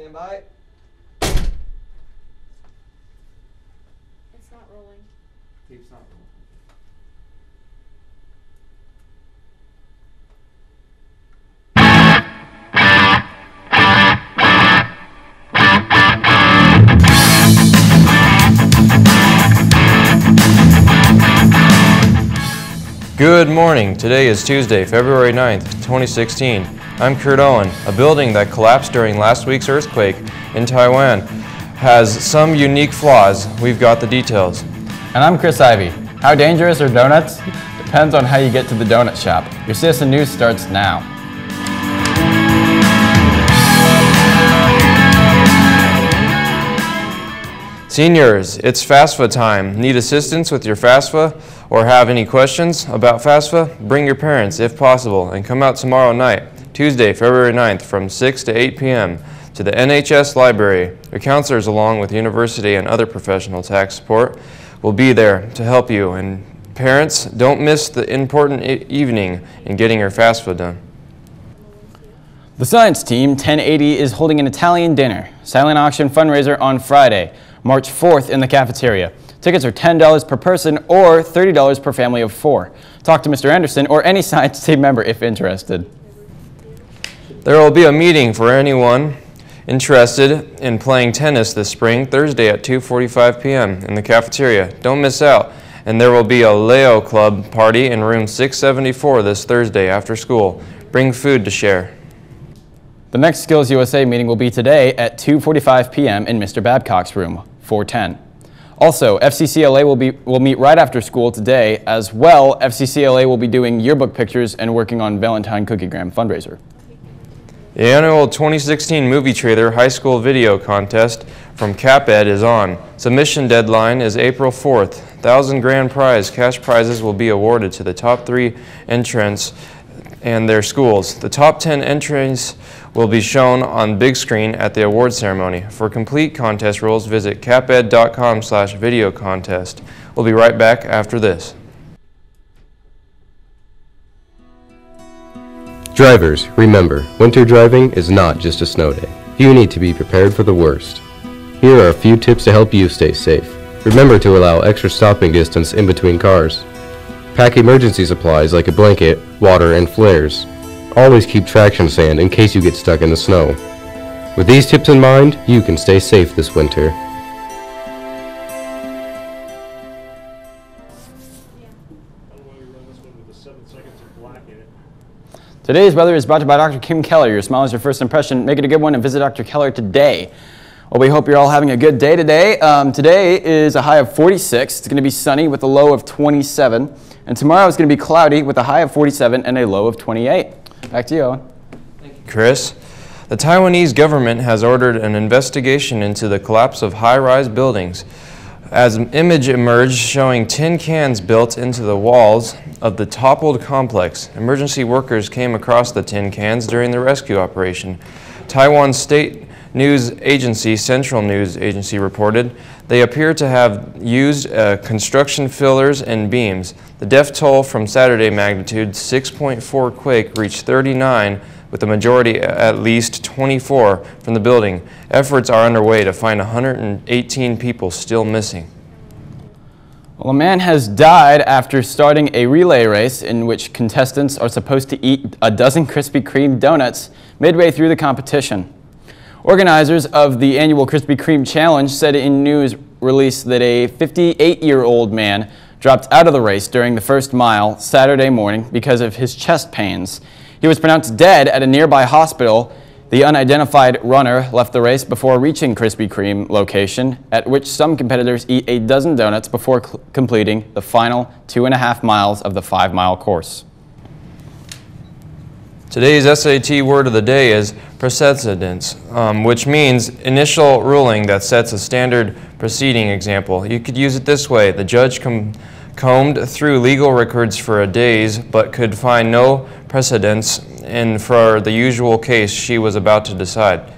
Stand by. It's not rolling. Tape's not rolling. Good morning. Today is Tuesday, February 9th, 2016. I'm Kurt Owen. A building that collapsed during last week's earthquake in Taiwan has some unique flaws. We've got the details. And I'm Chris Ivy. How dangerous are donuts? Depends on how you get to the donut shop. Your Citizen News starts now. Seniors, it's FAFSA time. Need assistance with your FAFSA or have any questions about FAFSA? Bring your parents if possible and come out tomorrow night, Tuesday, February 9th from 6 to 8 p.m. to the NHS Library. Your counselors along with university and other professional tax support will be there to help you and parents, don't miss the important e- evening in getting your FAFSA done. The Science Team 1080 is holding an Italian dinner, silent auction fundraiser on Friday, March 4th in the cafeteria. Tickets are $10 per person or $30 per family of four. Talk to Mr. Anderson or any Science Team member if interested. There will be a meeting for anyone interested in playing tennis this spring, Thursday at 2:45 p.m. in the cafeteria. Don't miss out. And there will be a Leo Club party in room 674 this Thursday after school. Bring food to share. The next Skills USA meeting will be today at 2:45 p.m. in Mr. Babcock's room, 410. Also, FCCLA will be will meet right after school today. As well, FCCLA will be doing yearbook pictures and working on Valentine Cookiegram fundraiser. The annual 2016 movie trailer high school video contest from CapEd is on. Submission deadline is April 4th. Thousand grand prize cash prizes will be awarded to the top three entrants and their schools. The top 10 entries will be shown on big screen at the award ceremony. For complete contest rules, visit caped.com slash video contest. We'll be right back after this. Drivers, remember, winter driving is not just a snow day. You need to be prepared for the worst. Here are a few tips to help you stay safe. Remember to allow extra stopping distance in between cars. Pack emergency supplies like a blanket, water, and flares. Always keep traction sand in case you get stuck in the snow. With these tips in mind, you can stay safe this winter. Today's weather is brought to you by Dr. Kim Keller. Your smile is your first impression. Make it a good one and visit Dr. Keller today. Well, we hope you're all having a good day today. Um, today is a high of 46. It's going to be sunny with a low of 27. And tomorrow is going to be cloudy with a high of 47 and a low of 28. Back to you, Owen. Thank you, Chris, the Taiwanese government has ordered an investigation into the collapse of high-rise buildings. As an image emerged showing tin cans built into the walls of the toppled complex, emergency workers came across the tin cans during the rescue operation. Taiwan State News Agency, Central News Agency reported they appear to have used uh, construction fillers and beams. The death toll from Saturday magnitude 6.4 quake reached 39 with the majority at least 24 from the building. Efforts are underway to find 118 people still missing. Well, a man has died after starting a relay race in which contestants are supposed to eat a dozen Krispy Kreme donuts midway through the competition. Organizers of the annual Krispy Kreme Challenge said in news release that a 58-year-old man dropped out of the race during the first mile Saturday morning because of his chest pains. He was pronounced dead at a nearby hospital. The unidentified runner left the race before reaching Krispy Kreme location, at which some competitors eat a dozen donuts before completing the final two and a half miles of the five-mile course. Today's SAT word of the day is precedence, um, which means initial ruling that sets a standard proceeding example. You could use it this way. The judge com- combed through legal records for a days but could find no precedence in for the usual case she was about to decide.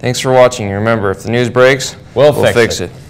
Thanks for watching. Remember, if the news breaks, We'll fix fix it. it.